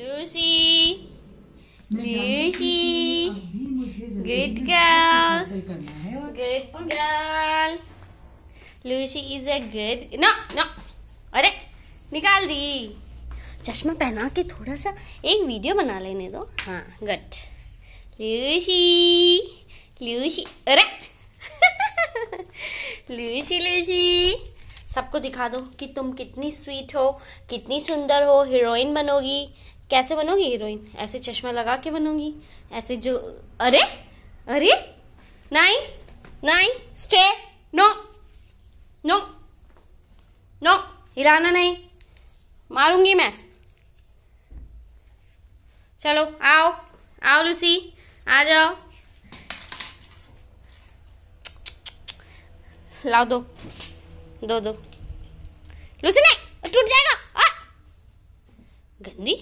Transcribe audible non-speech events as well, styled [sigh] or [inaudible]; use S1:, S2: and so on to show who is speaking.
S1: Lucy Lucy good girl
S2: और
S1: good girl Lucy is a good no no अरे निकाल दी. चश्मा पहना के थोड़ा सा एक वीडियो बना लेने दो. हाँ गुड लूसी लूसी अरे. [laughs] लूसी लूसी सबको दिखा दो कि तुम कितनी स्वीट हो कितनी सुंदर हो हीरोइन बनोगी. कैसे बनोगी हीरोइन? ऐसे चश्मा लगा के बनोगी? ऐसे जो, अरे अरे nine nine stay no no no हिलाना नहीं, मारूँगी मैं। चलो, आओ आओ लूसी, आ जाओ। लाओ दो दो दो। लूसी नहीं, टूट जाएगा। आ! गंदी।